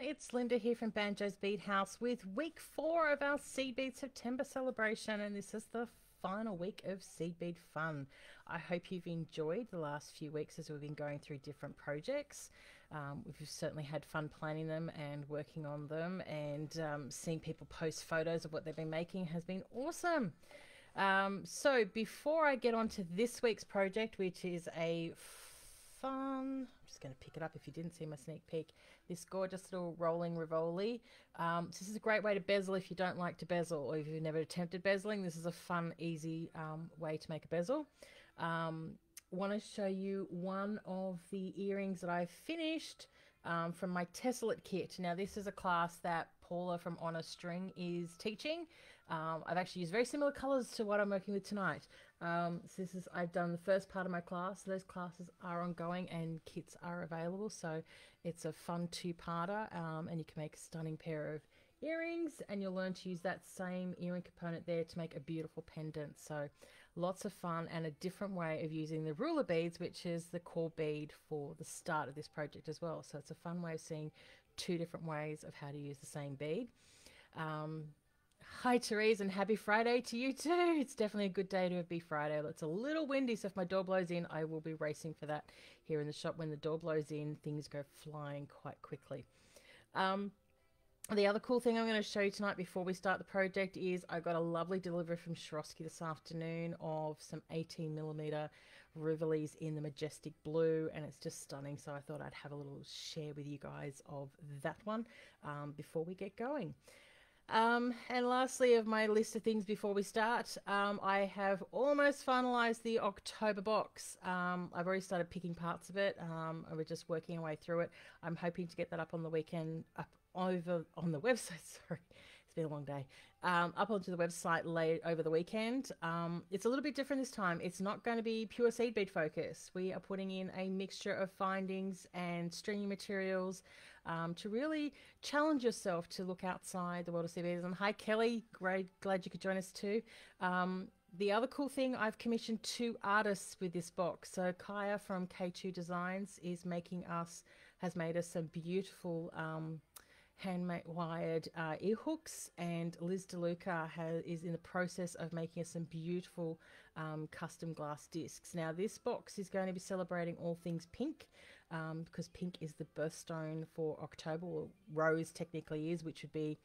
It's Linda here from Banjo's Bead House with week four of our Seed Bead September celebration, and this is the final week of Seed Bead Fun. I hope you've enjoyed the last few weeks as we've been going through different projects. Um, we've certainly had fun planning them and working on them, and um, seeing people post photos of what they've been making has been awesome. Um, so, before I get on to this week's project, which is a fun. Just going to pick it up if you didn't see my sneak peek. This gorgeous little rolling Rivoli. Um, so this is a great way to bezel if you don't like to bezel or if you've never attempted bezeling. This is a fun, easy um, way to make a bezel. Um, want to show you one of the earrings that I finished um, from my Tessellate kit. Now this is a class that Paula from On A String is teaching. Um, I've actually used very similar colors to what I'm working with tonight. Um, so this is I've done the first part of my class. Those classes are ongoing and kits are available. So it's a fun two-parter, um, and you can make a stunning pair of earrings, and you'll learn to use that same earring component there to make a beautiful pendant. So lots of fun and a different way of using the Rulla beads, which is the core bead for the start of this project as well. So it's a fun way of seeing two different ways of how to use the same bead. Um, Hi, Therese, and happy Friday to you too. It's definitely a good day to be Friday. It's a little windy, so if my door blows in, I will be racing for that here in the shop. When the door blows in, things go flying quite quickly. Um, the other cool thing I'm going to show you tonight before we start the project is I got a lovely delivery from Swarovski this afternoon of some 18 millimeter Rivolis in the majestic blue, and it's just stunning. So I thought I'd have a little share with you guys of that one um, before we get going. Um, and lastly, of my list of things before we start, um, I have almost finalized the October box. Um, I've already started picking parts of it. Um, we're just working our way through it. I'm hoping to get that up on the weekend, up over on the website. Sorry, been a long day um, up onto the website late over the weekend. Um, it's a little bit different this time. It's not going to be pure seed bead focus. We are putting in a mixture of findings and stringing materials um, to really challenge yourself to look outside the world of seed beads. And hi, Kelly. Great, glad you could join us too. Um, the other cool thing, I've commissioned two artists with this box. So Kaya from K2 Designs is making us, has made us some beautiful um, handmade wired uh, ear hooks, and Liz DeLuca has, is in the process of making us some beautiful um, custom glass discs. Now, this box is going to be celebrating all things pink um, because pink is the birthstone for October, or rose technically is, which would be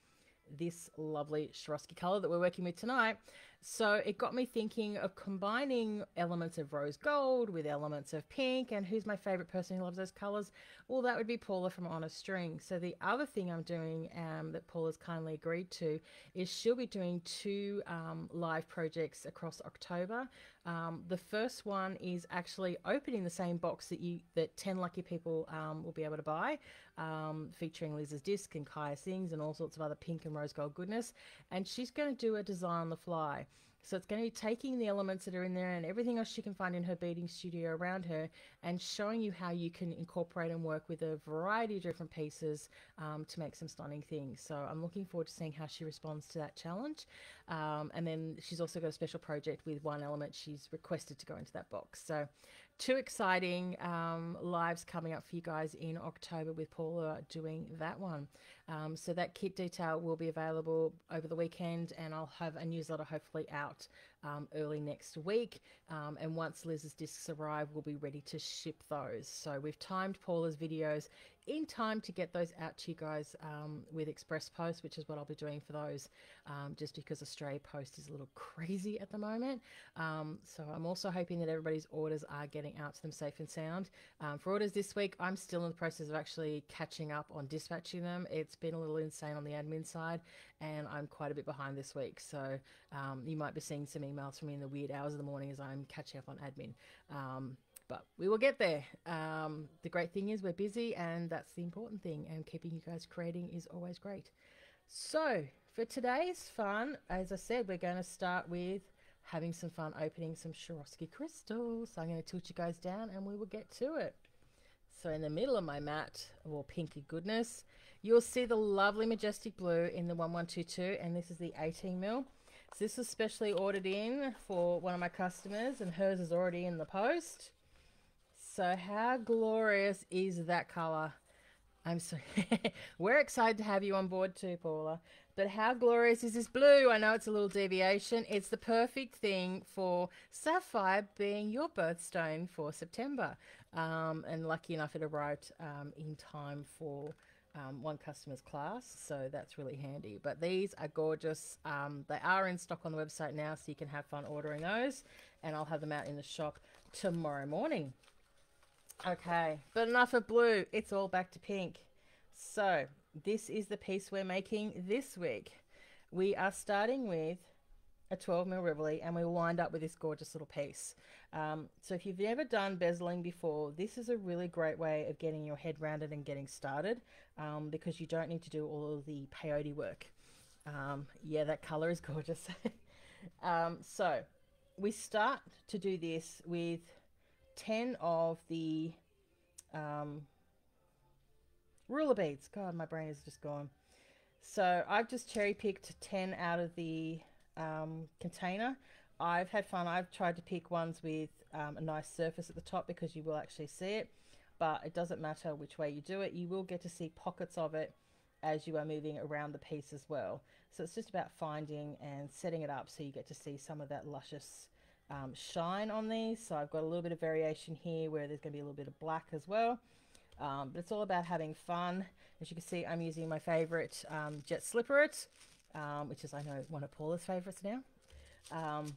this lovely Swarovski color that we're working with tonight. So it got me thinking of combining elements of rose gold with elements of pink. And who's my favorite person who loves those colors? Well, that would be Paula from On A String. So the other thing I'm doing um, that Paula's kindly agreed to is she'll be doing two um, live projects across October. Um, the first one is actually opening the same box that you that 10 lucky people um, will be able to buy, um, featuring Liz's disc and Kaya Sings and all sorts of other pink and rose gold goodness. And she's going to do a design on the fly. So it's going to be taking the elements that are in there and everything else she can find in her beading studio around her and showing you how you can incorporate and work with a variety of different pieces um, to make some stunning things. So I'm looking forward to seeing how she responds to that challenge. Um, and then she's also got a special project with one element she's requested to go into that box. So two exciting um, lives coming up for you guys in October with Paula doing that one. Um, so that kit detail will be available over the weekend, and I'll have a newsletter hopefully out um, early next week. Um, and once Liz's discs arrive, we'll be ready to ship those. So we've timed Paula's videos in time to get those out to you guys um, with Express Post, which is what I'll be doing for those, um, just because Australia Post is a little crazy at the moment. Um, so I'm also hoping that everybody's orders are getting out to them safe and sound. Um, for orders this week, I'm still in the process of actually catching up on dispatching them. It's been a little insane on the admin side, and I'm quite a bit behind this week. So um, you might be seeing some emails from me in the weird hours of the morning as I'm catching up on admin. Um, but we will get there. Um, the great thing is we're busy, and that's the important thing. And keeping you guys creating is always great. So for today's fun, as I said, we're going to start with having some fun opening some Swarovski crystals. So I'm going to tilt you guys down, and we will get to it. So in the middle of my mat, or pinky goodness, you'll see the lovely majestic blue in the 1122, and this is the 18 mil. So this was specially ordered in for one of my customers, and hers is already in the post. So how glorious is that color? I'm so we're excited to have you on board too, Paula. But how glorious is this blue? I know it's a little deviation. It's the perfect thing for sapphire being your birthstone for September. Um, and lucky enough, it arrived um, in time for um, one customer's class, so that's really handy. But these are gorgeous. Um, they are in stock on the website now, so you can have fun ordering those. And I'll have them out in the shop tomorrow morning. Okay, but enough of blue. It's all back to pink. So this is the piece we're making this week. We are starting with a 12 mil Rivoli and we wind up with this gorgeous little piece. Um, so if you've never done bezeling before, this is a really great way of getting your head rounded and getting started um, because you don't need to do all of the peyote work. Um, yeah, that color is gorgeous. Um, so we start to do this with 10 of the um, Rulla beads. God, my brain is just gone. So I've just cherry picked 10 out of the um, container. I've had fun. I've tried to pick ones with um, a nice surface at the top because you will actually see it, but it doesn't matter which way you do it. You will get to see pockets of it as you are moving around the piece as well. So it's just about finding and setting it up so you get to see some of that luscious um, shine on these. So I've got a little bit of variation here where there's going to be a little bit of black as well. Um, but it's all about having fun. As you can see, I'm using my favorite um, Jet Slipperit, um, which is, I know, one of Paula's favorites now. Um,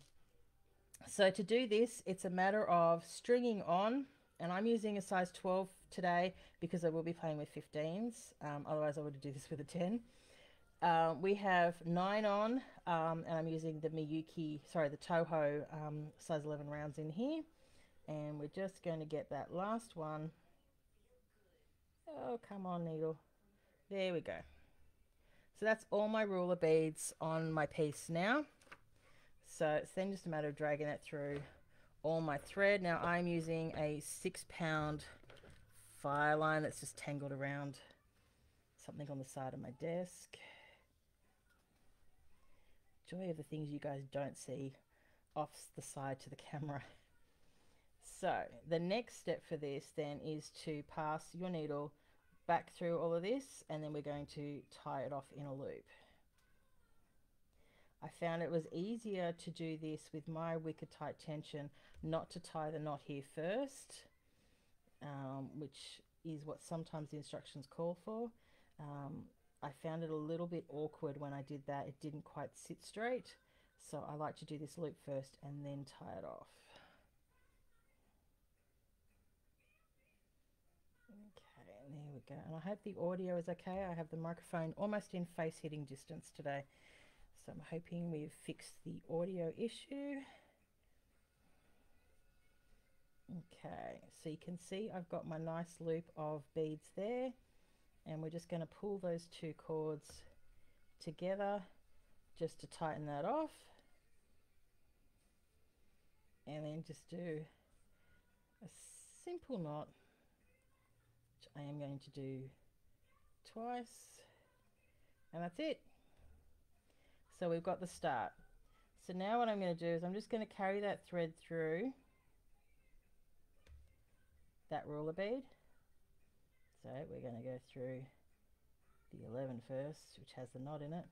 so to do this, it's a matter of stringing on, and I'm using a size 12 today because I will be playing with 15s. Um, otherwise, I would do this with a 10. Um, we have nine on, um, and I'm using the Miyuki, sorry, the Toho um, size 11 rounds in here. And we're just going to get that last one. Oh, come on, needle. There we go. So that's all my Rulla beads on my piece now. So it's then just a matter of dragging it through all my thread. Now I'm using a six pound fire line that's just tangled around something on the side of my desk. Joy of the things you guys don't see off the side to the camera. So the next step for this then is to pass your needle back through all of this and then we're going to tie it off in a loop. I found it was easier to do this with my wicker tight tension, not to tie the knot here first, um, which is what sometimes the instructions call for. Um, I found it a little bit awkward when I did that. It didn't quite sit straight. So I like to do this loop first and then tie it off. Okay, And I hope the audio is okay. I have the microphone almost in face hitting distance today. So I'm hoping we've fixed the audio issue. Okay, so you can see I've got my nice loop of beads there and we're just going to pull those two cords together just to tighten that off and then just do a simple knot I am going to do twice and that's it. So we've got the start. So now what I'm going to do is I'm just going to carry that thread through that Rulla bead. So we're going to go through the 11 first, which has the knot in it,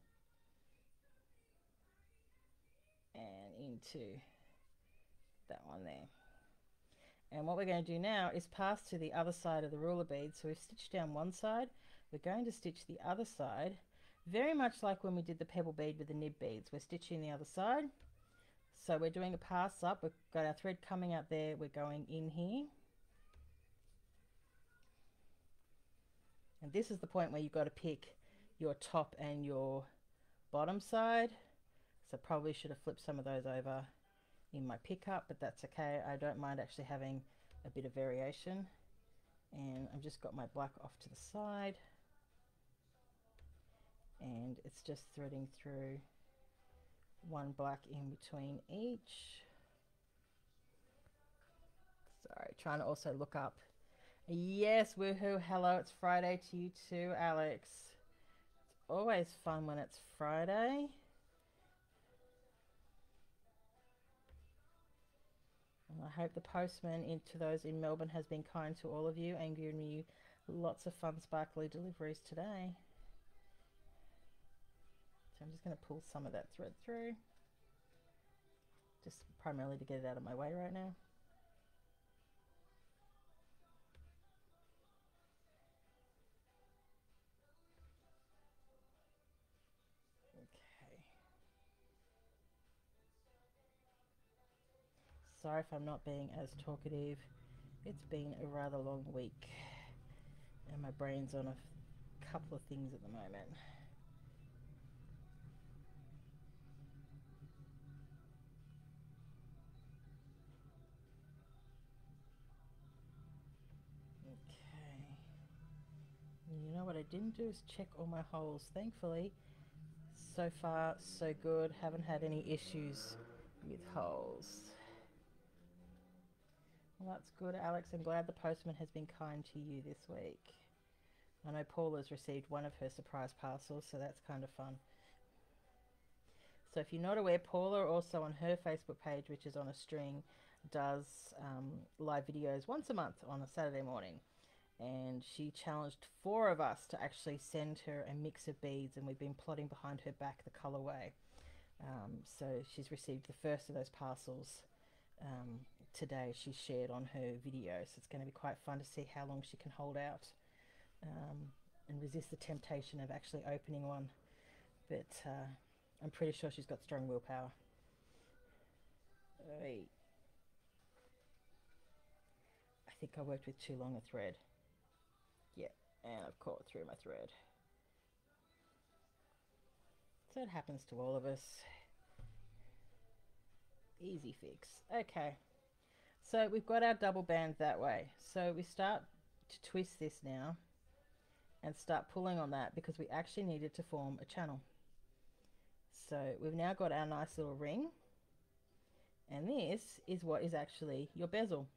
and into that one there. And what we're going to do now is pass to the other side of the Rulla bead. So we've stitched down one side, we're going to stitch the other side, very much like when we did the pebble bead with the nib beads. We're stitching the other side. So we're doing a pass up, we've got our thread coming out there, we're going in here. And this is the point where you've got to pick your top and your bottom side. So probably should have flipped some of those over in my pickup, but that's okay. I don't mind actually having a bit of variation. And I've just got my black off to the side. And it's just threading through one black in between each. Sorry, trying to also look up Yes, woohoo. Hello, it's Friday to you too, Alex. It's always fun when it's Friday. I hope the postman into those in Melbourne has been kind to all of you and given you Lots of fun sparkly deliveries today. So I'm just going to pull some of that thread through. Just primarily to get it out of my way right now. Sorry if I'm not being as talkative. It's been a rather long week and my brain's on a couple of things at the moment. Okay. You know what I didn't do is check all my holes. Thankfully, so far so good. Haven't had any issues with holes. Well, that's good, Alex. I'm glad the postman has been kind to you this week. I know Paula's received one of her surprise parcels, so that's kind of fun. So if you're not aware, Paula also on her Facebook page, which is on a string, does um, live videos once a month on a Saturday morning. And she challenged four of us to actually send her a mix of beads, and we've been plotting behind her back the colorway. Um, so she's received the first of those parcels um, today she shared on her video. So it's going to be quite fun to see how long she can hold out um, and resist the temptation of actually opening one. But uh, I'm pretty sure she's got strong willpower. Oy. I think I worked with too long a thread. Yeah, and I've caught through my thread. So it happens to all of us. Easy fix. Okay. So we've got our double band that way. So we start to twist this now and start pulling on that because we actually needed to form a channel. So we've now got our nice little ring and this is what is actually your bezel.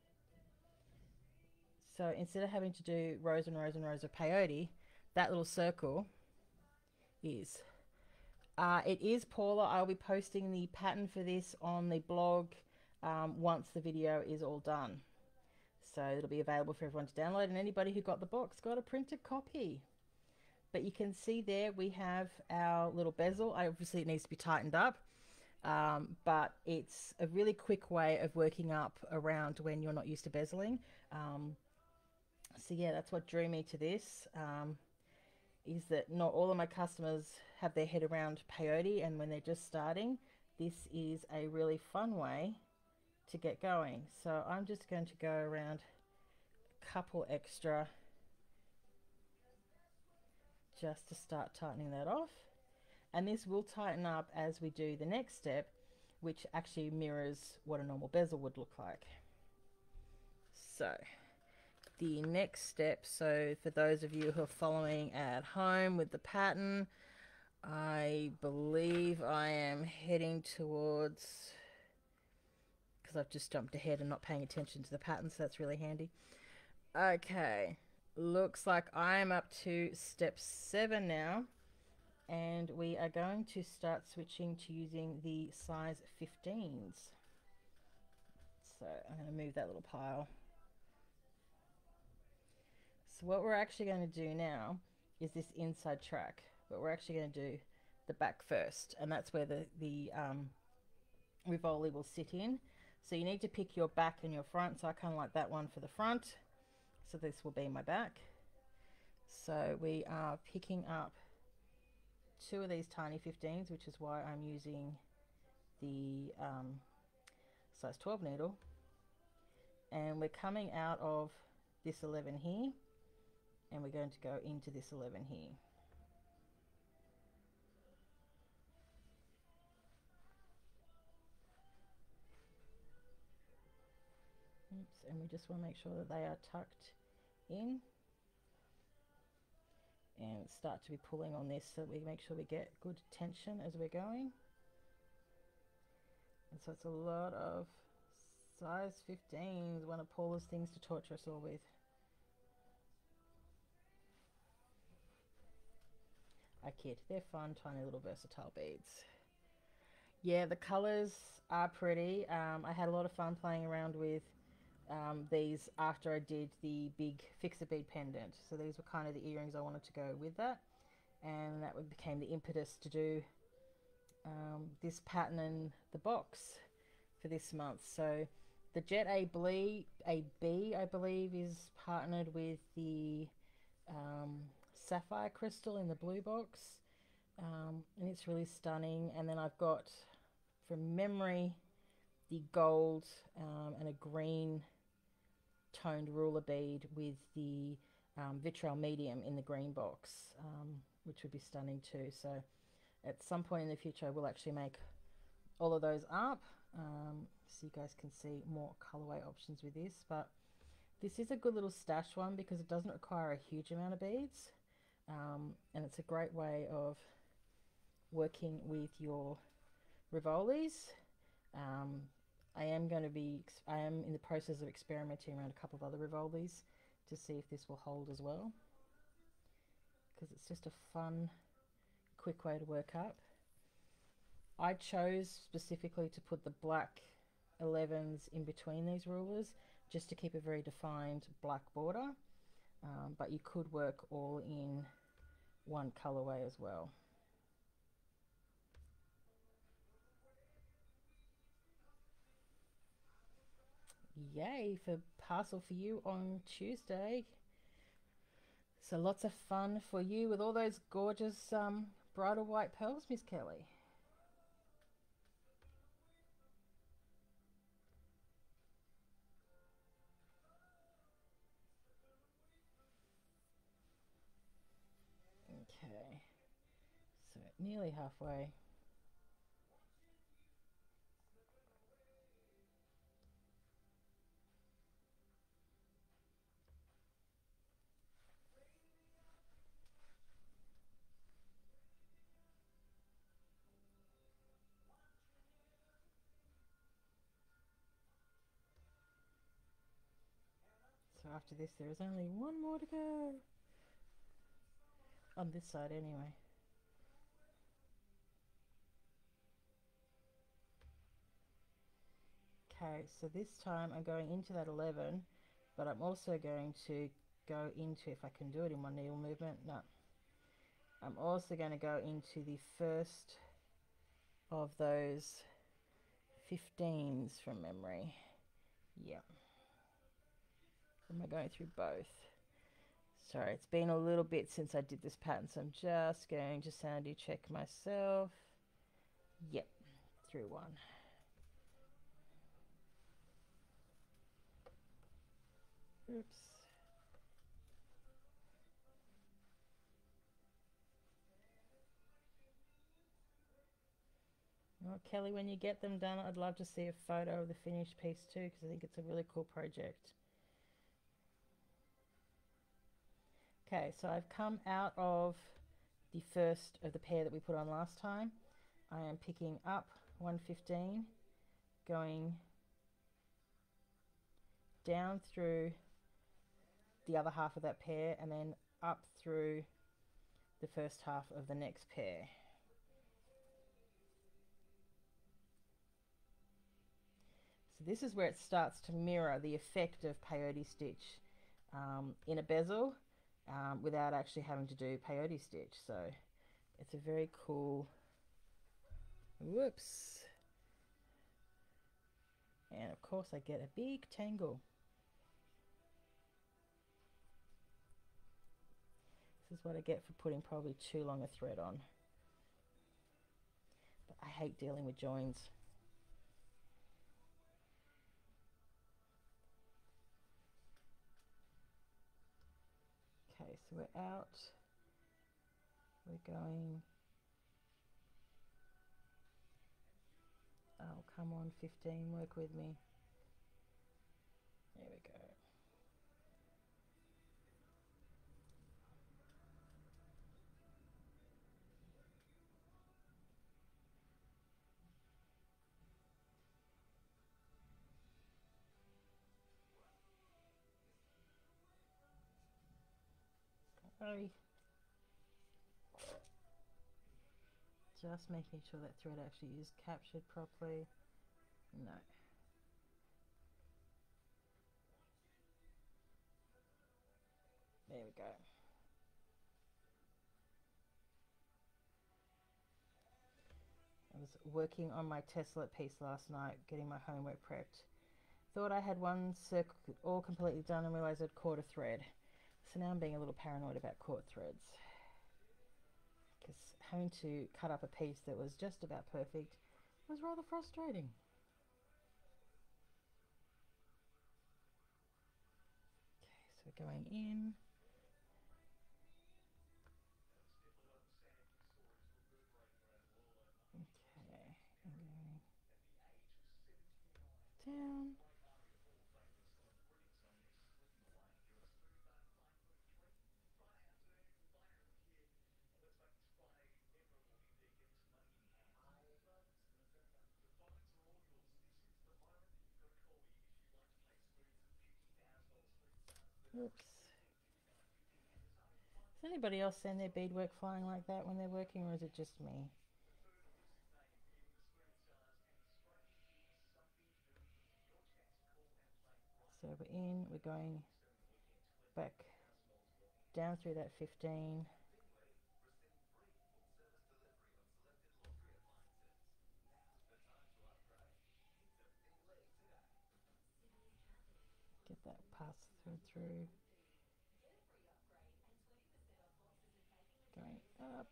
So instead of having to do rows and rows and rows of peyote, that little circle is. Uh, it is Paula. I'll be posting the pattern for this on the blog um, once the video is all done. So it'll be available for everyone to download and anybody who got the box got a printed copy. But you can see there we have our little bezel. Obviously it needs to be tightened up. Um, but it's a really quick way of working up around when you're not used to bezeling. Um, so yeah, that's what drew me to this. Um, is that not all of my customers have their head around peyote, and when they're just starting, this is a really fun way to get going. So I'm just going to go around a couple extra just to start tightening that off. And this will tighten up as we do the next step, which actually mirrors what a normal bezel would look like. So the next step, so for those of you who are following at home with the pattern, I believe I am heading towards I've just jumped ahead and not paying attention to the pattern, so that's really handy. Okay, looks like I'm up to step seven now, and we are going to start switching to using the size 15s. So I'm going to move that little pile. So what we're actually going to do now is this inside track, but we're actually going to do the back first, and that's where the, the um, Rivoli will sit in. So you need to pick your back and your front. So I kind of like that one for the front. So this will be my back. So we are picking up two of these tiny 15s, which is why I'm using the um, size 12 needle. And we're coming out of this 11 here, and we're going to go into this 11 here. Oops, and we just want to make sure that they are tucked in and start to be pulling on this so we make sure we get good tension as we're going. And so it's a lot of size 15s, one of Paula's things to torture us all with. I kid, they're fun, tiny little versatile beads. Yeah, the colors are pretty. Um, I had a lot of fun playing around with um, these after I did the big fixer bead pendant. So these were kind of the earrings I wanted to go with that. And that became the impetus to do um, this pattern in the box for this month. So the Jet A B, I believe, is partnered with the um, Sapphire Crystal in the blue box. Um, and it's really stunning. And then I've got, from memory, the gold um, and a green toned Rulla bead with the um, Vitrail Medium in the green box, um, which would be stunning too. So at some point in the future, I will actually make all of those up um, so you guys can see more colorway options with this. But this is a good little stash one because it doesn't require a huge amount of beads. Um, and it's a great way of working with your Rivolis. Um, I am going to be, I am in the process of experimenting around a couple of other Rivolis to see if this will hold as well. Because it's just a fun, quick way to work up. I chose specifically to put the black 11s in between these Rullas just to keep a very defined black border. Um, but you could work all in one colorway as well. Yay for parcel for you on Tuesday. So lots of fun for you with all those gorgeous um, bridal white pearls, Miss Kelly. Okay, so nearly halfway. After this there is only one more to go. On this side anyway. Okay, so this time I'm going into that 11, but I'm also going to go into, if I can do it in one needle movement, no. I'm also going to go into the first of those 15s from memory. Yeah. Am I going through both? Sorry, it's been a little bit since I did this pattern, so I'm just going to sandy check myself. Yep, through one. Oops. Well, Kelly, when you get them done, I'd love to see a photo of the finished piece too, because I think it's a really cool project. Okay, so I've come out of the first of the pair that we put on last time. I am picking up 115, going down through the other half of that pair and then up through the first half of the next pair. So this is where it starts to mirror the effect of peyote stitch um, in a bezel um, without actually having to do peyote stitch. So it's a very cool, whoops. And of course I get a big tangle. This is what I get for putting probably too long a thread on. But I hate dealing with joins. So we're out. We're going. Oh, come on, 15, work with me. There we go. sorry. Just making sure that thread actually is captured properly. No. There we go. I was working on my Tesla piece last night, getting my homework prepped. Thought I had one circle all completely done and realized I'd caught a thread. So now I'm being a little paranoid about caught threads. Because having to cut up a piece that was just about perfect was rather frustrating. Okay, so we're going in. Okay, down. Oops. Does anybody else send their beadwork flying like that when they're working, or is it just me? So we're in, we're going back down through that 15. Get that pass through. Going up.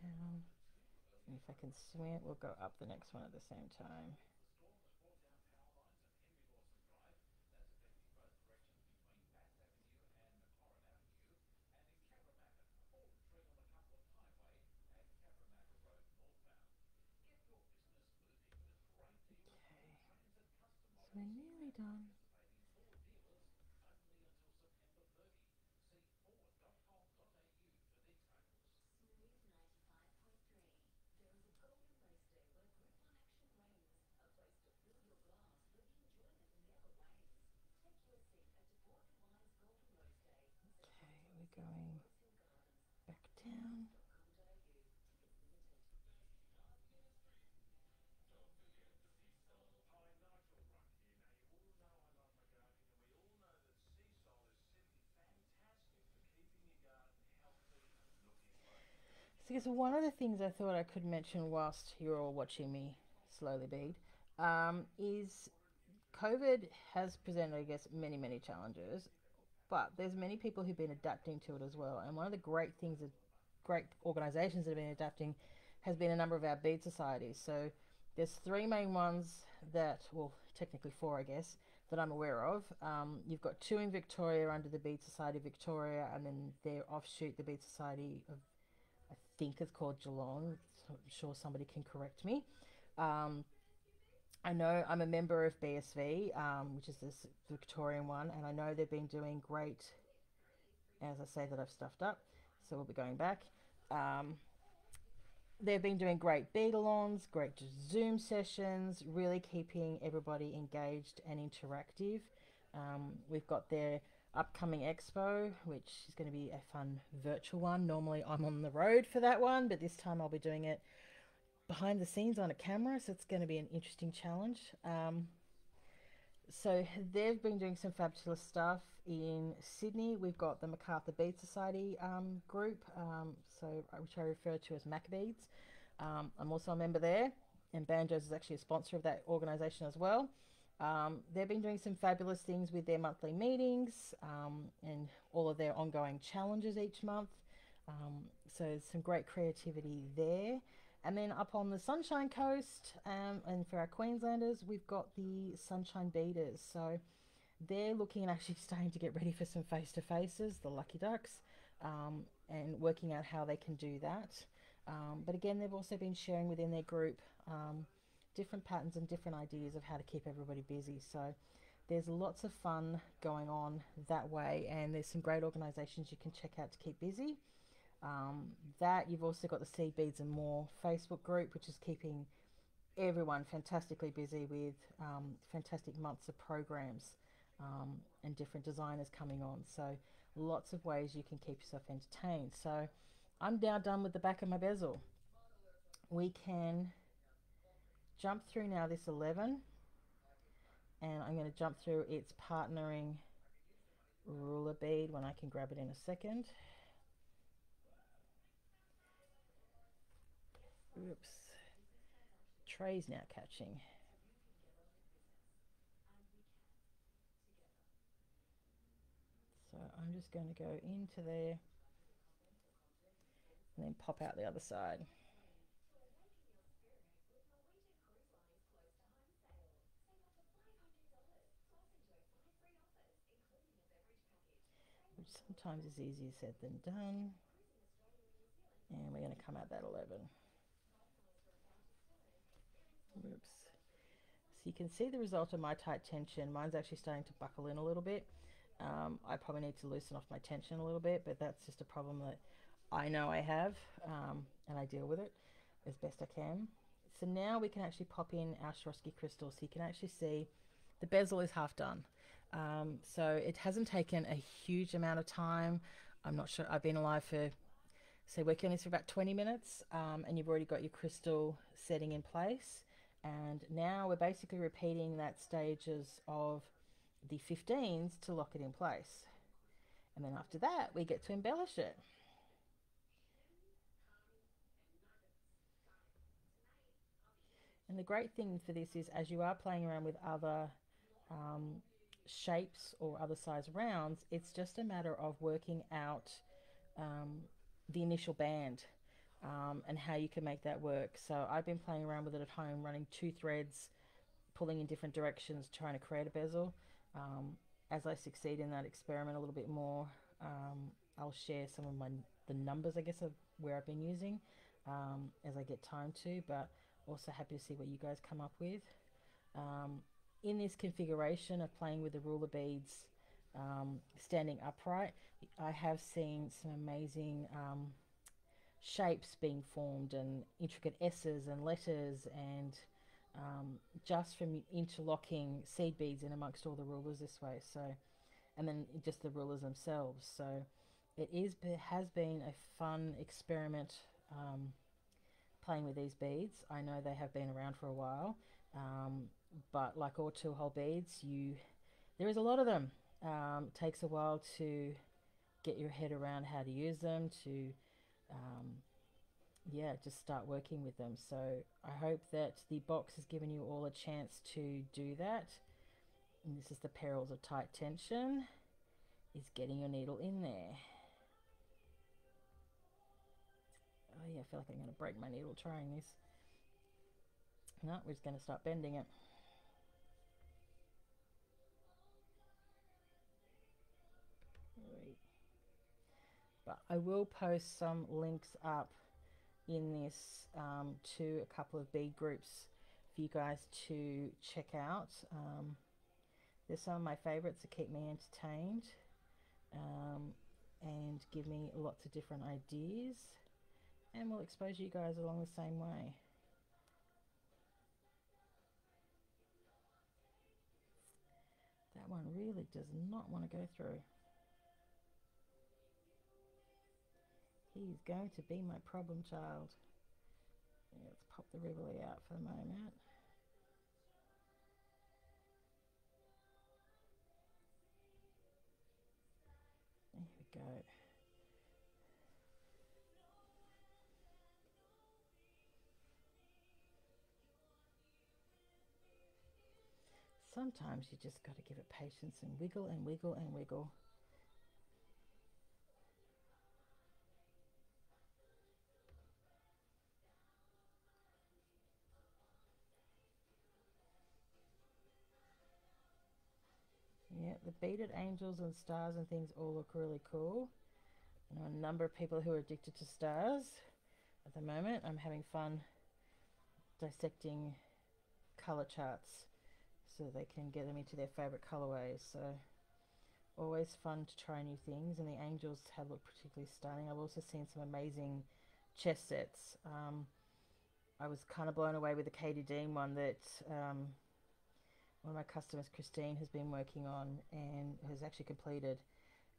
down. If I can swing it, we'll go up the next one at the same time. Okay, so we're nearly done. going back down. So I guess one of the things I thought I could mention whilst you're all watching me slowly bead um, is COVID has presented, I guess, many, many challenges. But there's many people who've been adapting to it as well. And one of the great things that great organizations that have been adapting has been a number of our bead societies. So there's three main ones that, well, technically four, I guess, that I'm aware of. Um, you've got two in Victoria under the Bead Society Victoria, and then their offshoot, the Bead Society of, think it's called Geelong. I'm sure somebody can correct me. Um, I know I'm a member of BSV, um, which is this Victorian one, and I know they've been doing great, as I say, that I've stuffed up, so we'll be going back. Um, they've been doing great bead-alongs, great Zoom sessions, really keeping everybody engaged and interactive. Um, we've got their upcoming expo, which is going to be a fun virtual one. Normally I'm on the road for that one, but this time I'll be doing it behind the scenes on a camera, so it's going to be an interesting challenge. Um, so they've been doing some fabulous stuff in Sydney. We've got the Macarthur Bead Society um, group, um, so which I refer to as Mac Beads. Um, I'm also a member there, and Banjos is actually a sponsor of that organisation as well. Um, they've been doing some fabulous things with their monthly meetings um, and all of their ongoing challenges each month. so some great creativity there. And then up on the Sunshine Coast, um, and for our Queenslanders, we've got the Sunshine Beaders. So they're looking and actually starting to get ready for some face to faces, the Lucky Ducks, um, and working out how they can do that. Um, but again, they've also been sharing within their group um, different patterns and different ideas of how to keep everybody busy. So there's lots of fun going on that way, and there's some great organisations you can check out to keep busy. Um, that you've also got the Seed Beads and More Facebook group, which is keeping everyone fantastically busy with um, fantastic months of programs um, and different designers coming on. So lots of ways you can keep yourself entertained. So I'm now done with the back of my bezel. We can jump through now this 11 and I'm going to jump through its partnering Rulla bead when I can grab it in a second. Oops. Tray's now catching. So I'm just going to go into there and then pop out the other side. Sometimes it's easier said than done. And we're going to come out that 11. Oops. So you can see the result of my tight tension. Mine's actually starting to buckle in a little bit. Um, I probably need to loosen off my tension a little bit, but that's just a problem that I know I have um, and I deal with it as best I can. So now we can actually pop in our Swarovski crystal so you can actually see the bezel is half done. Um, so it hasn't taken a huge amount of time. I'm not sure, I've been alive for, say, working on this for about 20 minutes um, and you've already got your crystal setting in place. And now we're basically repeating that stages of the 15s to lock it in place. And then after that, we get to embellish it. And the great thing for this is as you are playing around with other um, shapes or other size rounds, it's just a matter of working out um, the initial band um, and how you can make that work. So I've been playing around with it at home, running two threads, pulling in different directions, trying to create a bezel. Um, as I succeed in that experiment a little bit more, um, I'll share some of my the numbers, I guess, of where I've been using um, as I get time to, but also happy to see what you guys come up with. Um, in this configuration of playing with the Rulla beads um, standing upright, I have seen some amazing um, shapes being formed and intricate S's and letters and um, just from interlocking seed beads in amongst all the Rullas this way. So, and then just the Rullas themselves. So, it is it has been a fun experiment um, playing with these beads. I know they have been around for a while, um, but like all two hole beads, you there is a lot of them. Um, it takes a while to get your head around how to use them to um, yeah, just start working with them. So I hope that the box has given you all a chance to do that. And this is the perils of tight tension, is getting your needle in there. Oh yeah, I feel like I'm going to break my needle trying this. No, we're just going to start bending it. But I will post some links up in this um, to a couple of bead groups for you guys to check out. Um, they're some of my favorites that keep me entertained um, and give me lots of different ideas and will expose you guys along the same way. That one really does not want to go through. He's going to be my problem child. Let's pop the Rivoli out for the moment. There we go. Sometimes you just got to give it patience and wiggle and wiggle and wiggle. Beaded angels and stars and things all look really cool. I know a number of people who are addicted to stars at the moment. I'm having fun dissecting color charts so they can get them into their favorite colorways. So always fun to try new things and the angels have looked particularly stunning. I've also seen some amazing chess sets. Um, I was kind of blown away with the Katie Dean one that um, one of my customers, Christine, has been working on and has actually completed.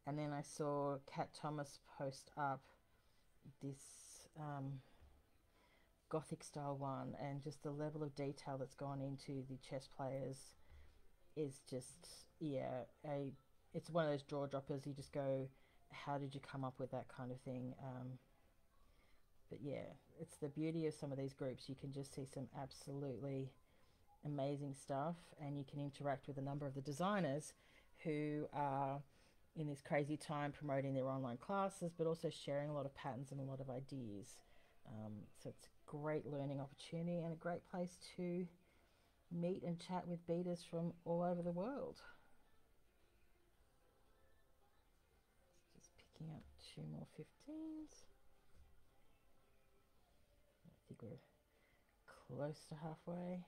And then I saw Kat Thomas post up this um, gothic style one, and just the level of detail that's gone into the chess players is just yeah a it's one of those draw droppers. You just go, how did you come up with that kind of thing? Um, but yeah, it's the beauty of some of these groups. You can just see some absolutely amazing stuff, and you can interact with a number of the designers who are in this crazy time promoting their online classes, but also sharing a lot of patterns and a lot of ideas. Um, so it's a great learning opportunity and a great place to meet and chat with beaders from all over the world. Just picking up two more 15s. I think we're close to halfway.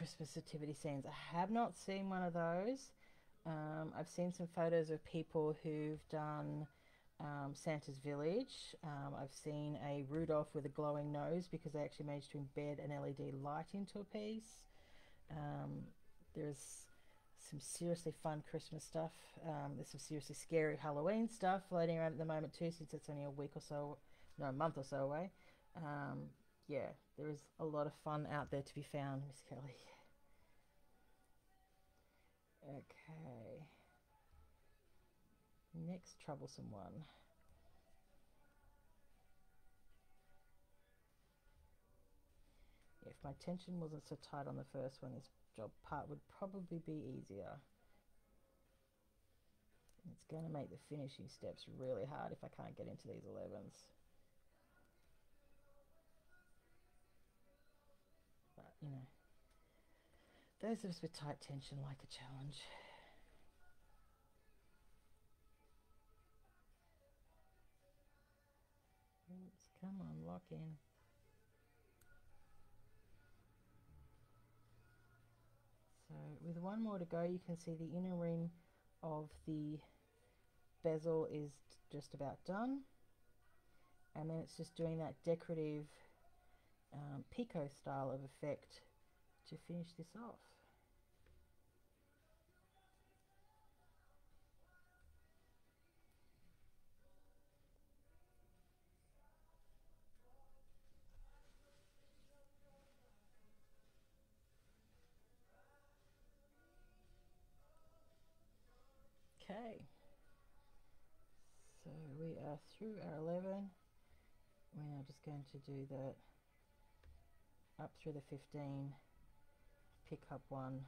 Christmas nativity scenes. I have not seen one of those. Um, I've seen some photos of people who've done um, Santa's Village. Um, I've seen a Rudolph with a glowing nose because they actually managed to embed an LED light into a piece. Um, there's some seriously fun Christmas stuff. Um, there's some seriously scary Halloween stuff floating around at the moment too, since it's only a week or so, no, a month or so away. Um, yeah, there is a lot of fun out there to be found, Miss Kelly. Okay. Next troublesome one. If my tension wasn't so tight on the first one, this job part would probably be easier. It's going to make the finishing steps really hard if I can't get into these 11s. You know. Those of us with tight tension like a challenge. Oops, come on, lock in. So with one more to go, you can see the inner ring of the bezel is just about done. And then it's just doing that decorative um, picot style of effect to finish this off. Okay, so we are through our 11. We're now just going to do that up through the 15 pick up one,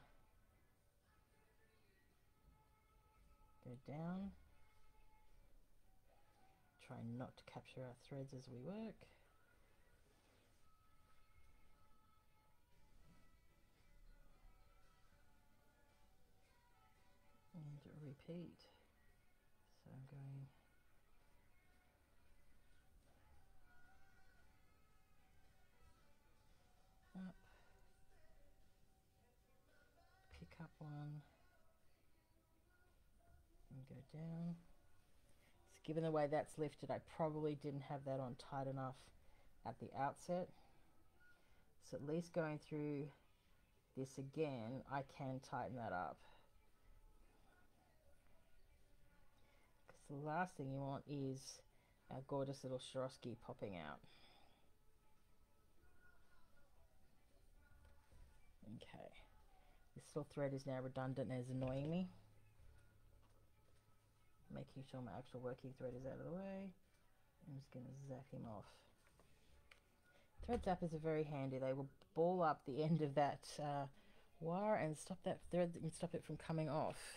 go down, try not to capture our threads as we work. And repeat. One and go down. So given the way that's lifted, I probably didn't have that on tight enough at the outset. So at least going through this again, I can tighten that up. Because the last thing you want is our gorgeous little Swarovski popping out. Okay. This little thread is now redundant and is annoying me. Making sure my actual working thread is out of the way. I'm just going to zap him off. Thread zappers are very handy. They will ball up the end of that uh, wire and stop that thread and stop it from coming off.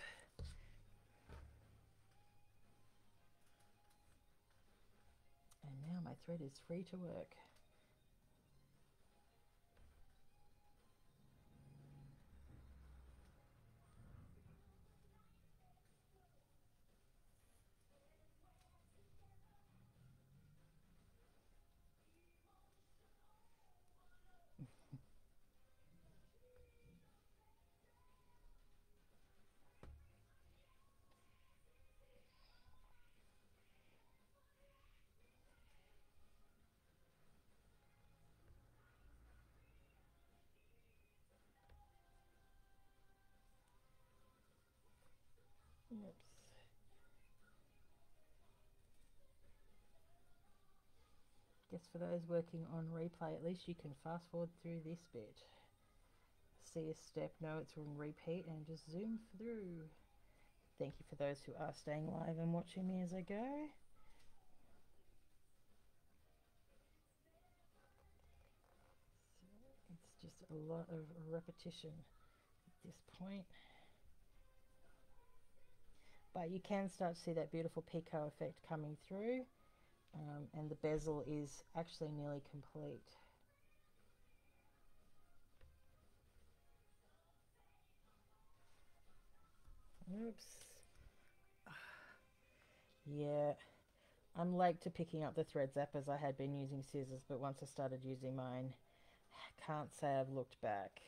And now my thread is free to work. Oops. Guess for those working on replay, at least you can fast forward through this bit. See a step, know it's on repeat, and just zoom through. Thank you for those who are staying live and watching me as I go. So it's just a lot of repetition at this point but you can start to see that beautiful picot effect coming through um, and the bezel is actually nearly complete. Oops. Yeah, I'm late to picking up the thread zappers. I had been using scissors, but once I started using mine, I can't say I've looked back.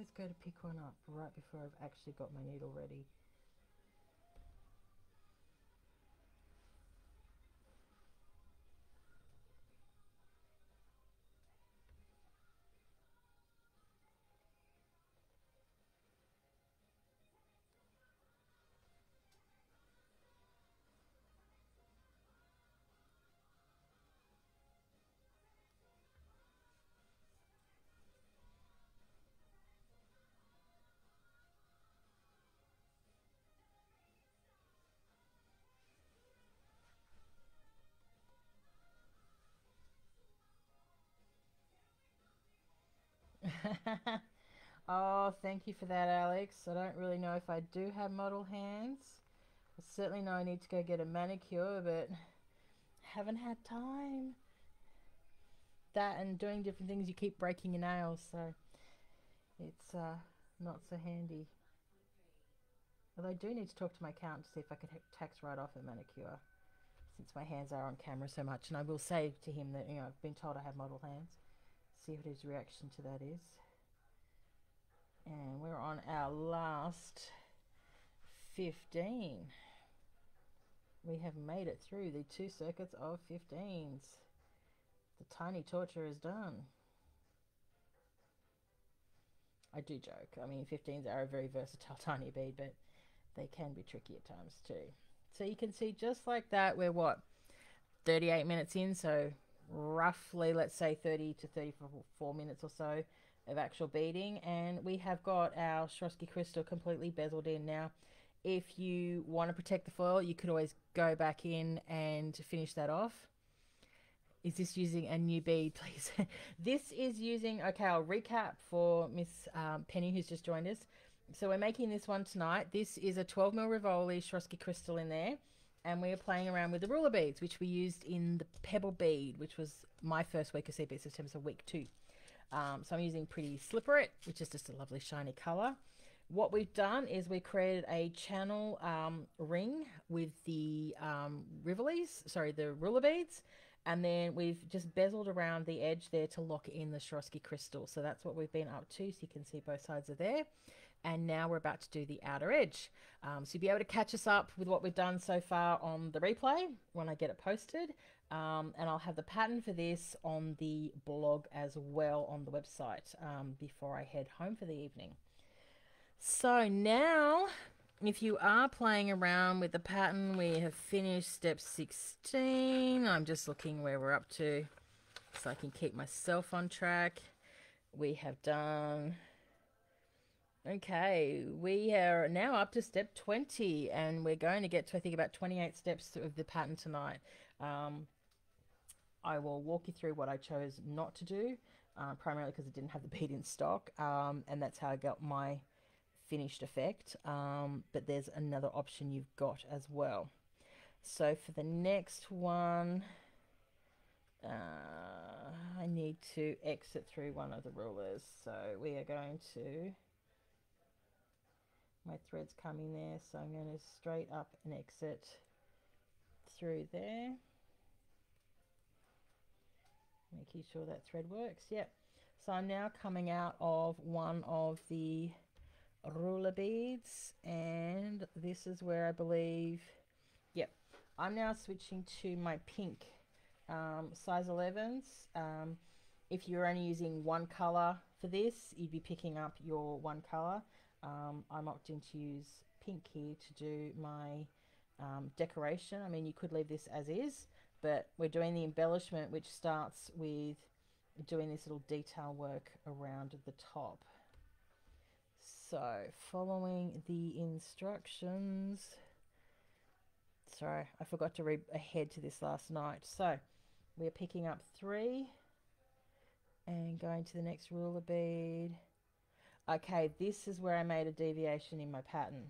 Always go to pick one up right before I've actually got my needle ready. oh, thank you for that, Alex. I don't really know if I do have model hands. I certainly know I need to go get a manicure, but haven't had time. That and doing different things, you keep breaking your nails, so it's uh, not so handy. Although I do need to talk to my accountant to see if I could tax write off a manicure since my hands are on camera so much. And I will say to him that, you know, I've been told I have model hands see what his reaction to that is. And we're on our last 15. We have made it through the two circuits of 15s. The tiny torture is done. I do joke. I mean, 15s are a very versatile tiny bead, but they can be tricky at times too. So you can see just like that, we're what, 38 minutes in, so roughly, let's say 30 to 34 minutes or so of actual beading. And we have got our Swarovski crystal completely bezeled in now. If you want to protect the foil, you could always go back in and finish that off. Is this using a new bead, please? this is using, okay, I'll recap for Miss um, Penny who's just joined us. So we're making this one tonight. This is a 12 mil Rivoli Swarovski crystal in there and we are playing around with the Rulla beads, which we used in the pebble bead, which was my first week of CB September, so week two. Um, so I'm using Pretty Slipperit, which is just a lovely shiny color. What we've done is we created a channel um, ring with the um, Rivolis, sorry, the Rulla beads, And then we've just bezeled around the edge there to lock in the Swarovski crystal. So that's what we've been up to. So you can see both sides are there. And now we're about to do the outer edge. Um, so you'll be able to catch us up with what we've done so far on the replay when I get it posted. Um, and I'll have the pattern for this on the blog as well on the website um, before I head home for the evening. So now, if you are playing around with the pattern, we have finished step 16. I'm just looking where we're up to so I can keep myself on track. We have done... Okay, we are now up to step 20 and we're going to get to I think about 28 steps of the pattern tonight. Um, I will walk you through what I chose not to do, uh, primarily because it didn't have the bead in stock, um, and that's how I got my finished effect. Um, but there's another option you've got as well. So for the next one, uh, I need to exit through one of the Rullas. So we are going to, my thread's coming there, so I'm going to straight up and exit through there. Making sure that thread works yep. So I'm now coming out of one of the Rulla beads and this is where I believe yep. I'm now switching to my pink um, size 11s um, if you're only using one color for this you'd be picking up your one color um, I'm opting to use pink here to do my um, decoration I mean you could leave this as is but we're doing the embellishment which starts with doing this little detail work around the top. So following the instructions, sorry I forgot to read ahead to this last night. So we're picking up three and going to the next Rulla bead. Okay, this is where I made a deviation in my pattern.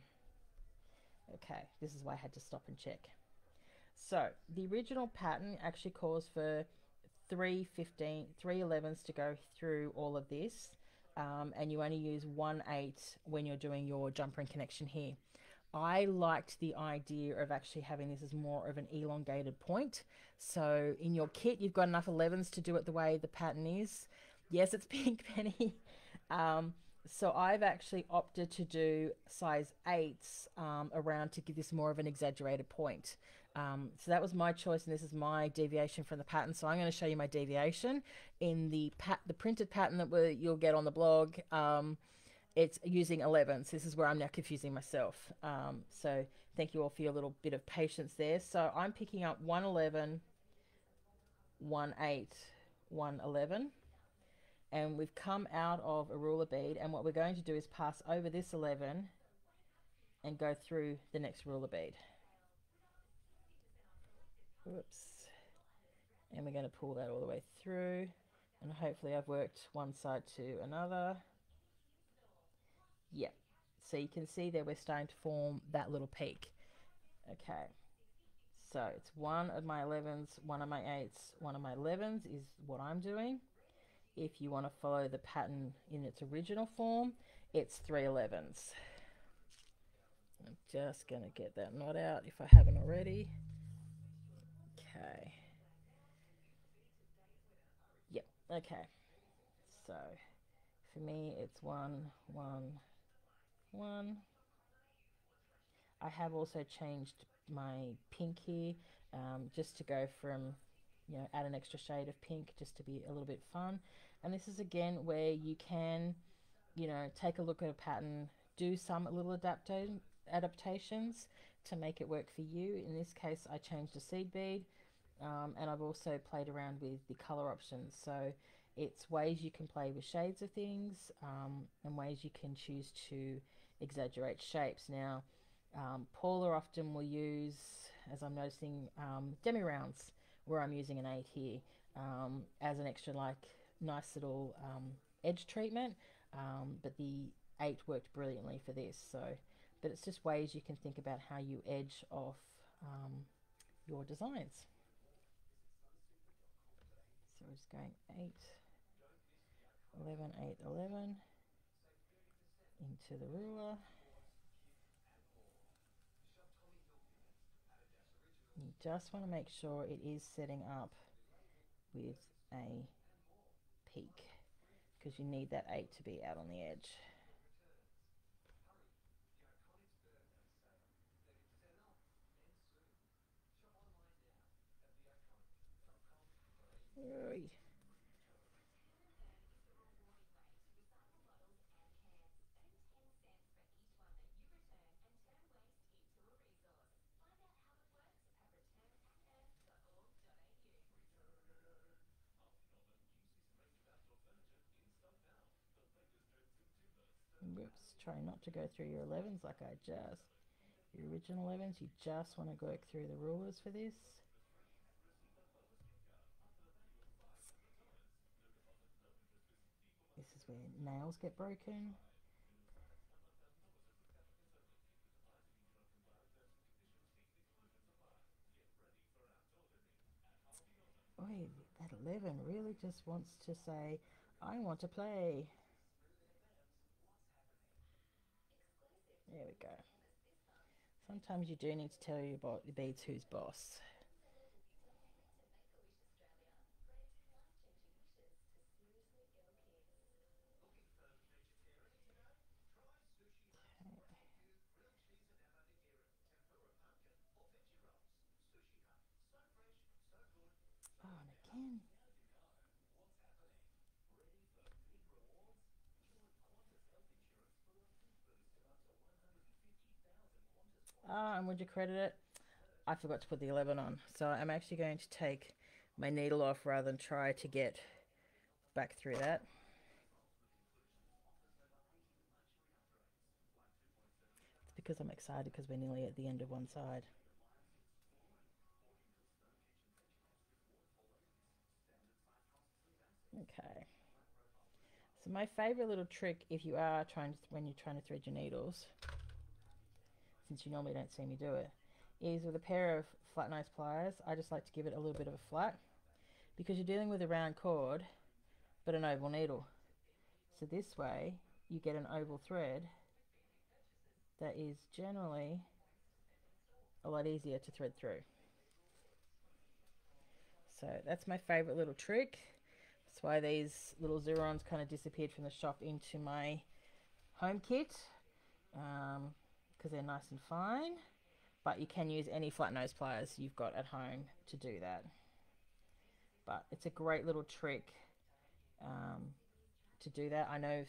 Okay, this is why I had to stop and check. So the original pattern actually calls for three 15, three 11s to go through all of this. Um, and you only use one 8 when you're doing your jumper and connection here. I liked the idea of actually having this as more of an elongated point. So in your kit, you've got enough 11s to do it the way the pattern is. Yes, it's pink penny. Um, so I've actually opted to do size 8s um, around to give this more of an exaggerated point. Um, so that was my choice, and this is my deviation from the pattern. So I'm going to show you my deviation in the pat the printed pattern that we, you'll get on the blog. Um, it's using 11, so this is where I'm now confusing myself. Um, so thank you all for your little bit of patience there. So I'm picking up 111, 18, 111 and we've come out of a Rulla bead and what we're going to do is pass over this 11 and go through the next Rulla bead. Whoops. And we're going to pull that all the way through. And hopefully I've worked one side to another. Yep. So you can see there we're starting to form that little peak. Okay. So it's one of my 11s, one of my 8s, one of my 11s is what I'm doing. If you want to follow the pattern in its original form, it's 311s. I'm just going to get that knot out if I haven't already. Okay. Yep, okay. So for me it's one, one, one. I have also changed my pink here um, just to go from, you know, add an extra shade of pink just to be a little bit fun. And this is again where you can, you know, take a look at a pattern, do some little adaptation adaptations to make it work for you. In this case, I changed a seed bead um, and I've also played around with the color options. So it's ways you can play with shades of things um, and ways you can choose to exaggerate shapes. Now, um, Paula often will use, as I'm noticing, um, demi rounds where I'm using an 8 here um, as an extra like nice little um, edge treatment. but the 8 worked brilliantly for this. So, but it's just ways you can think about how you edge off your designs. So we're just going 8, 11, 8, 11 into the Rulla. You just want to make sure it is setting up with a peak because you need that 8 to be out on the edge. Try not to go through your 11s like I just. Your original 11s, you just want to work through the Rullas for this. This is where nails get broken. Oi, that 11 really just wants to say, I want to play. There we go. Sometimes you do need to tell your, your beads who's boss. Oh, and again. And would you credit it? I forgot to put the 11 on. So I'm actually going to take my needle off rather than try to get back through that. It's because I'm excited because we're nearly at the end of one side. Okay. So my favorite little trick if you are trying to, when you're trying to thread your needles since you normally don't see me do it, is with a pair of flat nose pliers, I just like to give it a little bit of a flat because you're dealing with a round cord but an oval needle. So this way you get an oval thread that is generally a lot easier to thread through. So that's my favorite little trick. That's why these little Xurons kind of disappeared from the shop into my home kit. Um, because they're nice and fine but you can use any flat nose pliers you've got at home to do that. But it's a great little trick um, to do that. I know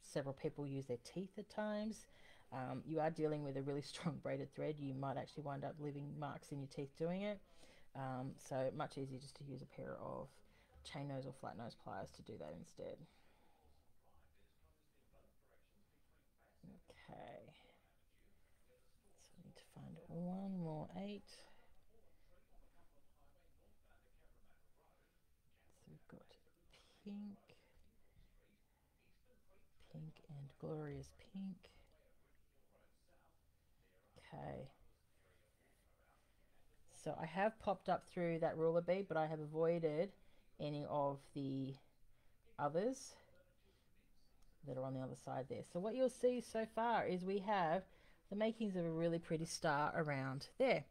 several people use their teeth at times. Um, you are dealing with a really strong braided thread. You might actually wind up leaving marks in your teeth doing it. Um, so much easier just to use a pair of chain nose or flat nose pliers to do that instead. Okay one more eight. So we've got pink, pink and glorious pink. Okay. So I have popped up through that Rulla bead, but I have avoided any of the others that are on the other side there. So what you'll see so far is we have the makings of a really pretty star around there.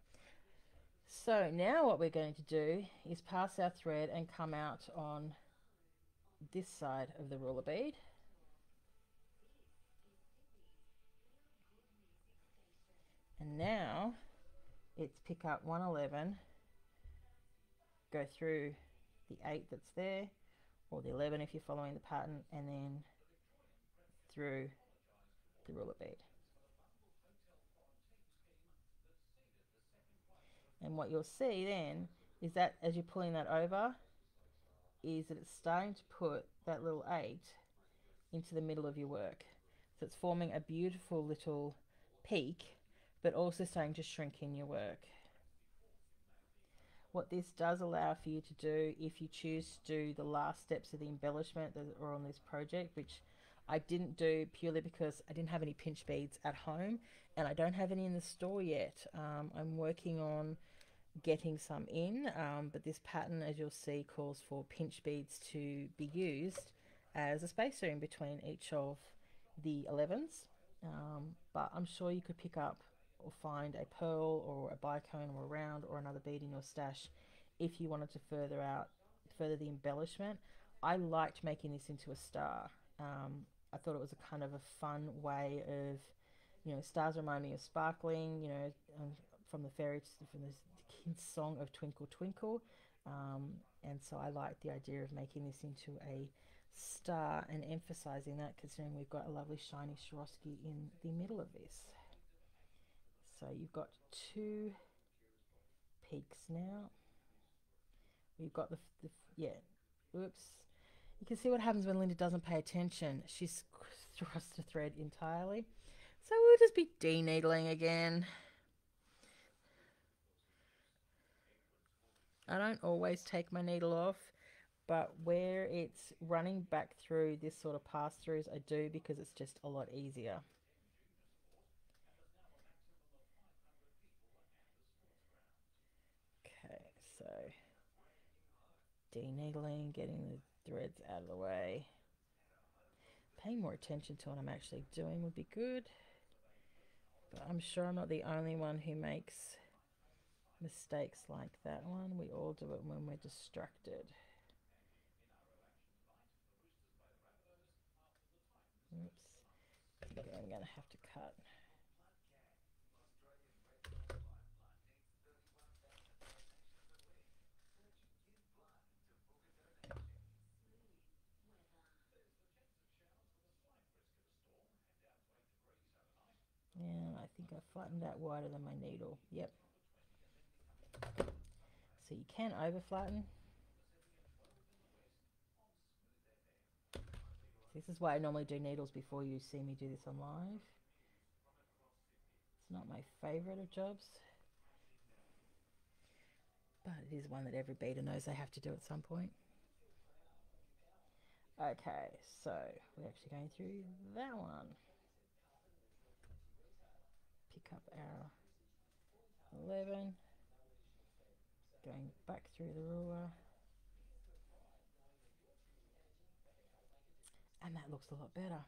So now what we're going to do is pass our thread and come out on this side of the Rulla bead. And now it's pick up 111, go through the 8 that's there, or the 11 if you're following the pattern, and then through the Rulla bead. And what you'll see then is that as you're pulling that over, is that it's starting to put that little eight into the middle of your work. So it's forming a beautiful little peak, but also starting to shrink in your work. What this does allow for you to do, if you choose to do the last steps of the embellishment that are on this project, which I didn't do purely because I didn't have any pinch beads at home and I don't have any in the store yet. Um, I'm working on getting some in, um, but this pattern, as you'll see, calls for pinch beads to be used as a spacer in between each of the 11s. Um, but I'm sure you could pick up or find a pearl or a bicone or a round or another bead in your stash if you wanted to further out further the embellishment. I liked making this into a star. Um, I thought it was a kind of a fun way of, you know, stars remind me of sparkling, you know, um, from the fairy, from the kids' song of Twinkle Twinkle. Um, and so I like the idea of making this into a star and emphasizing that considering we've got a lovely shiny Swarovski in the middle of this. So you've got two peaks now. We've got the, the yeah, oops. You can see what happens when Linda doesn't pay attention. She's thrust the thread entirely. So we'll just be deneedling again. I don't always take my needle off, but where it's running back through this sort of pass throughs, I do because it's just a lot easier. Okay, so deneedling, getting the threads out of the way. Paying more attention to what I'm actually doing would be good. But I'm sure I'm not the only one who makes mistakes like that one. We all do it when we're distracted. Oops. I'm going to have to cut. Yeah, I think I flattened that wider than my needle. Yep. So you can over flatten. This is why I normally do needles before you see me do this on live. It's not my favorite of jobs. But it is one that every beader knows they have to do at some point. Okay, so we're actually going through that one. Pick up our 11 going back through the Rulla. And that looks a lot better.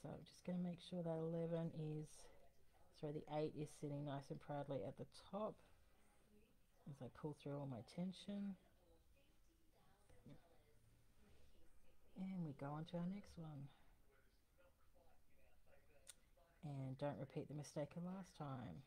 So I'm just going to make sure that 11 is, sorry, the 8 is sitting nice and proudly at the top as I pull through all my tension. And we go on to our next one. And don't repeat the mistake of last time.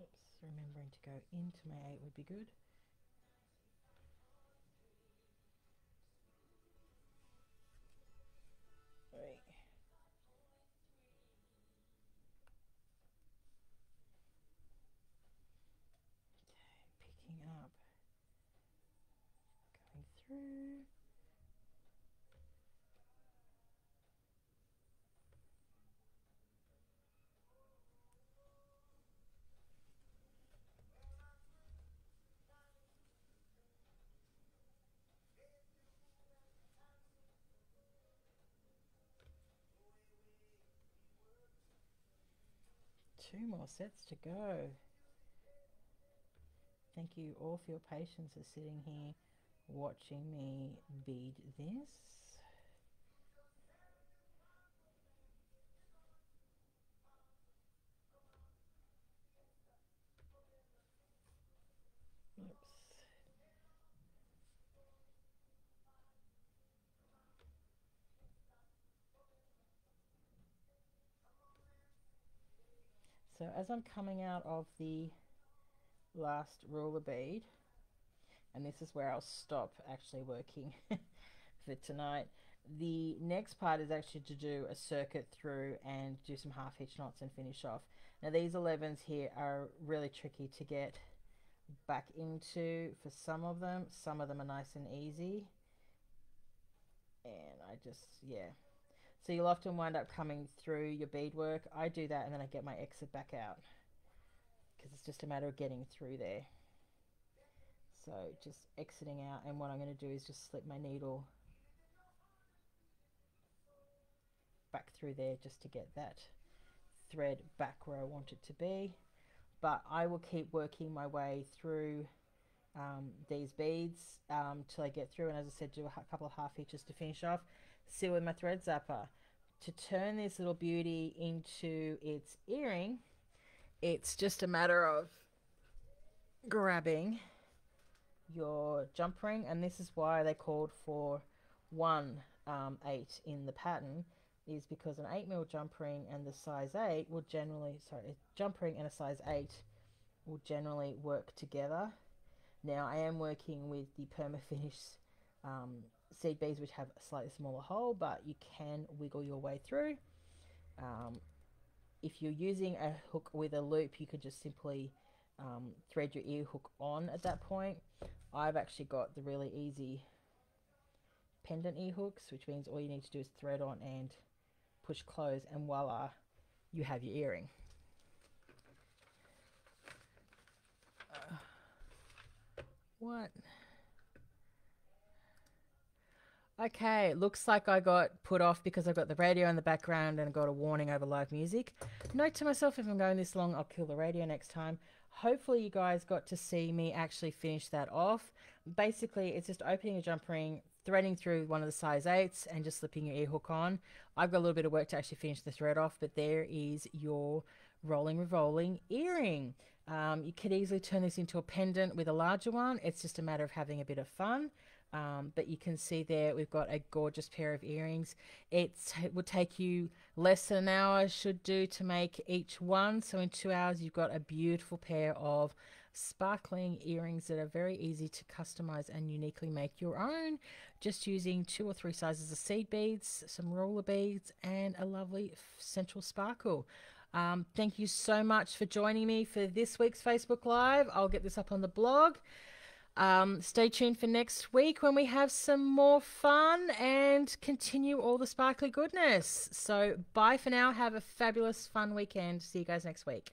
Oops, remembering to go into my 8 would be good. Two more sets to go. Thank you all for your patience of sitting here watching me bead this. So as I'm coming out of the last Rulla bead, and this is where I'll stop actually working for tonight. The next part is actually to do a circuit through and do some half hitch knots and finish off. Now these 11s here are really tricky to get back into for some of them. Some of them are nice and easy. And I just, yeah. So you'll often wind up coming through your beadwork. I do that and then I get my exit back out because it's just a matter of getting through there. So just exiting out and what I'm going to do is just slip my needle back through there just to get that thread back where I want it to be but I will keep working my way through um, these beads um, till I get through and as I said do a couple of half hitches to finish off see with my thread zapper to turn this little beauty into its earring it's just a matter of grabbing your jump ring and this is why they called for one um, 8 in the pattern is because an 8 mil jump ring and the size 8 will generally, sorry, a jump ring and a size 8 will generally work together. Now I am working with the Permafinish um, seed beads which have a slightly smaller hole but you can wiggle your way through. Um, if you're using a hook with a loop you could just simply um, thread your ear hook on at that point. I've actually got the really easy pendant ear hooks which means all you need to do is thread on and push close and voila, you have your earring. Uh, what? Okay, looks like I got put off because I've got the radio in the background and got a warning over live music. Note to myself, if I'm going this long, I'll kill the radio next time. Hopefully you guys got to see me actually finish that off. Basically, it's just opening a jump ring, threading through one of the size 8s and just slipping your ear hook on. I've got a little bit of work to actually finish the thread off, but there is your rolling revolving earring. Um, you could easily turn this into a pendant with a larger one. It's just a matter of having a bit of fun. Um, but you can see there we've got a gorgeous pair of earrings. It's, it would take you less than an hour should do to make each one. So in two hours you've got a beautiful pair of sparkling earrings that are very easy to customize and uniquely make your own just using two or three sizes of seed beads some Rulla beads and a lovely central sparkle um, thank you so much for joining me for this week's facebook live i'll get this up on the blog um, stay tuned for next week when we have some more fun and continue all the sparkly goodness. So, bye for now. Have a fabulous, fun weekend. See you guys next week.